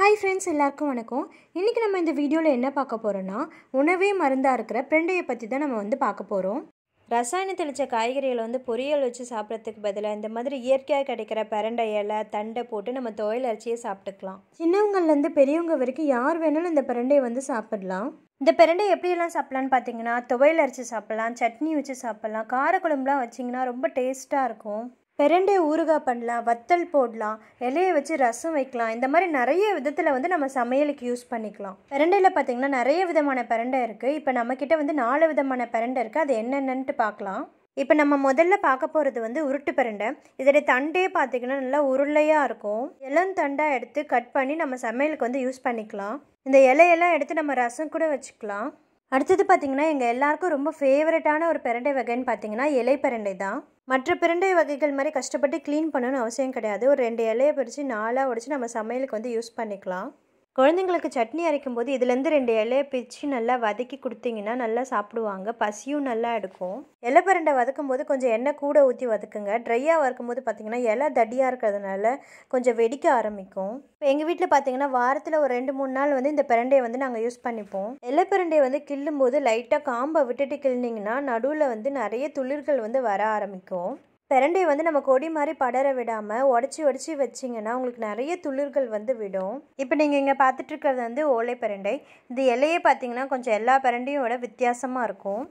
Hi friends எல்லாருக்கும் வணக்கம். இன்றைக்கி நம்ம இந்த வீடியோவில் என்ன பார்க்க போகிறோன்னா உணவே மருந்தாக இருக்கிற பிரண்டையை பற்றி தான் நம்ம வந்து பார்க்க போகிறோம் ரசாயன தெளித்த காய்கறிகளை வந்து பொரியல் வச்சு சாப்பிட்றதுக்கு பதிலாக இந்த மாதிரி இயற்கையாக கிடைக்கிற பிரண்டை இலை தண்டை போட்டு நம்ம துவையல் அரைச்சியே சாப்பிட்டுக்கலாம். சின்னவங்கள்லேருந்து பெரியவங்க வரைக்கும் யார் வேணாலும் இந்த பிரண்டையை வந்து சாப்பிடலாம். இந்த பிரண்டை எப்படியெல்லாம் சாப்பிட்லான்னு பார்த்தீங்கன்னா துவையல் அரைச்சி சாப்பிட்லாம் சட்னி வச்சு சாப்பிட்லாம் காரக்குழம்புலாம் வச்சிங்கன்னா ரொம்ப டேஸ்ட்டாக இருக்கும். பெரண்டே ஊறுகாய் பண்ணலாம் வத்தல் போடலாம் இலையை வச்சு ரசம் வைக்கலாம். இந்த மாதிரி நிறைய விதத்தில் வந்து நம்ம சமையலுக்கு யூஸ் பண்ணிக்கலாம். பெரண்டையில் பார்த்தீங்கன்னா நிறைய விதமான பிரண்டை இருக்குது இப்போ நம்மக்கிட்ட வந்து நாலு விதமான பிரண்டை இருக்குது அது என்னென்னன்ட்டு பார்க்கலாம் இப்போ நம்ம முதல்ல பார்க்க போகிறது வந்து உருட்டு பிரண்டை. இதோடைய தண்டே பார்த்தீங்கன்னா நல்லா உருளையாக இருக்கும். இளந்தண்டாக எடுத்து கட் பண்ணி நம்ம சமையலுக்கு வந்து யூஸ் பண்ணிக்கலாம். இந்த இலையெல்லாம் எடுத்து நம்ம ரசம் கூட வச்சுக்கலாம். அடுத்தது பார்த்தீங்கன்னா எங்கள் எல்லாருக்கும் ரொம்ப ஃபேவரட்டான ஒரு பிரண்டை வகைன்னு பார்த்தீங்கன்னா இலை பிரண்டை தான். மற்ற பிரண்டை வகைகள் மாதிரி கஷ்டப்பட்டு க்ளீன் பண்ணணும்னு அவசியம் கிடையாது. ஒரு ரெண்டு இலையை பிரித்து நாலாக உடச்சி நம்ம சமையலுக்கு வந்து யூஸ் பண்ணிக்கலாம். குழந்தைங்களுக்கு சட்னி அரைக்கும் போது இதுலேருந்து ரெண்டு இலையை பிச்சு நல்லா வதக்கி கொடுத்தீங்கன்னா நல்லா சாப்பிடுவாங்க. பசியும் நல்லா எடுக்கும். இலை பரண்டை வதக்கும் போது கொஞ்சம் எண்ணெய் கூட ஊற்றி வதக்குங்க. ட்ரையாக வறுக்கும் போது பார்த்தீங்கன்னா இலை தடியாக இருக்கிறதுனால கொஞ்சம் வெடிக்க ஆரம்பிக்கும். இப்போ எங்கள் வீட்டில் பார்த்தீங்கன்னா வாரத்தில் ஒரு ரெண்டு மூணு நாள் வந்து இந்த பிரண்டையை வந்து நாங்கள் யூஸ் பண்ணிப்போம். இலை பிரண்டையை வந்து கிள்ளும் போது லைட்டாக காம்பை விட்டுட்டு கிள்னிங்கன்னா நடுவில் வந்து நிறைய துளிர்கள் வந்து வர ஆரம்பிக்கும். பிரண்டையை வந்து நம்ம கொடி மாதிரி படர விடாமல் உடச்சி உடச்சி வச்சிங்கன்னா உங்களுக்கு நிறைய துளிர்கள் வந்து விடும். இப்போ நீங்கள் இங்கே பார்த்துட்டு இருக்கிறது வந்து ஓலை பிரண்டை. இந்த இலையே பார்த்தீங்கன்னா கொஞ்சம் எல்லா பிரண்டையும் விட வித்தியாசமாக இருக்கும்.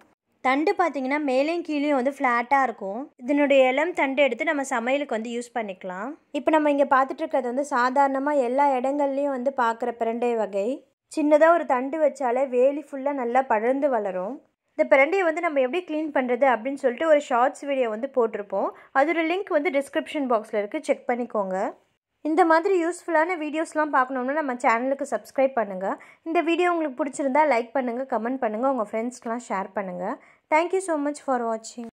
தண்டு பார்த்தீங்கன்னா மேலேயும் கீழேயும் வந்து ஃப்ளாட்டாக இருக்கும். இதனுடைய இளம் தண்டு எடுத்து நம்ம சமையலுக்கு வந்து யூஸ் பண்ணிக்கலாம். இப்போ நம்ம இங்கே பார்த்துட்டு இருக்கிறது வந்து சாதாரணமாக எல்லா இடங்கள்லையும் வந்து பார்க்குற பிரண்டை வகை. சின்னதாக ஒரு தண்டு வச்சாலே வேலி ஃபுல்லாக நல்லா படர்ந்து வளரும். இந்த பிரண்டையை வந்து நம்ம எப்படி க்ளீன் பண்ணுறது அப்படின்னு சொல்லிட்டு ஒரு ஷார்ட்ஸ் வீடியோ வந்து போட்டிருப்போம். அதோட லிங்க் வந்து டிஸ்கிரிப்ஷன் பாக்ஸில் இருக்குது செக் பண்ணிக்கோங்க. இந்த மாதிரி யூஸ்ஃபுல்லான வீடியோஸ்லாம் பார்க்கணுன்னா நம்ம சேனலுக்கு சப்ஸ்கிரைப் பண்ணுங்கள் இந்த வீடியோ உங்களுக்கு பிடிச்சிருந்தா லைக் பண்ணுங்கள் கமெண்ட் பண்ணுங்கள் உங்கள் ஃப்ரெண்ட்ஸ்க்கெலாம் ஷேர் பண்ணுங்கள் thank you so much for வாட்சிங்